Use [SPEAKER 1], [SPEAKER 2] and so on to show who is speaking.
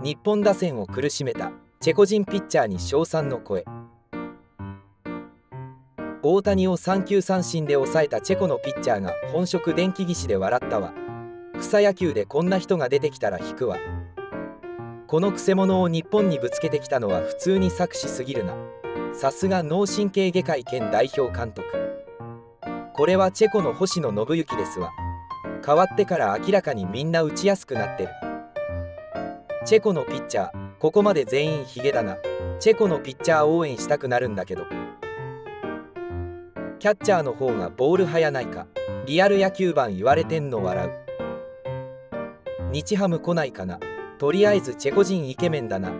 [SPEAKER 1] 日本打線を苦しめたチェコ人ピッチャーに称賛の声。大谷を3球三振で抑えたチェコのピッチャーが本職電気技師で笑ったわ。草野球でこんな人が出てきたら引くわ。このくせ者を日本にぶつけてきたのは普通に作詞すぎるな。さすが脳神経外科医兼代表監督。これはチェコの星野信之ですわ。変わってから明らかにみんな打ちやすくなってる。チェコのピッチャー。ここまで全員ヒゲだな。チェコのピッチャー応援したくなるんだけど。キャッチャーの方がボール派やないか。リアル野球盤言われてんの笑う。日ハム来ないかな。とりあえずチェコ人イケメンだな。